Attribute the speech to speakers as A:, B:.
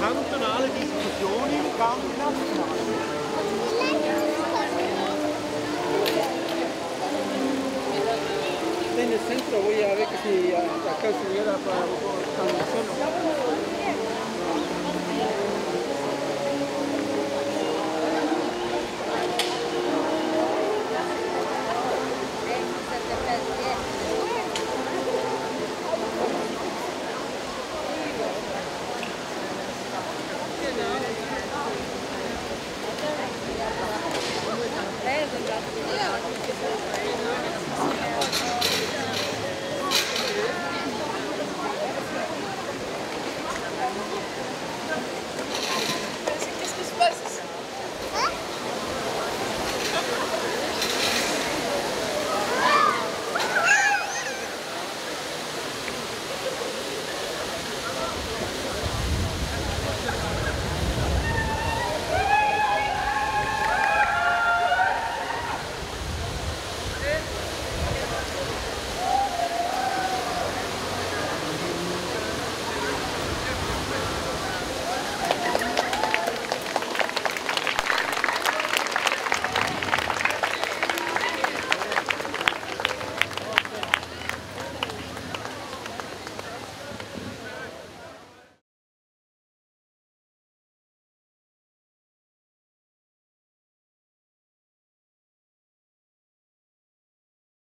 A: Kantonale Diskussion im Gang.
B: En el centro voy a ver que si acá se hubiera para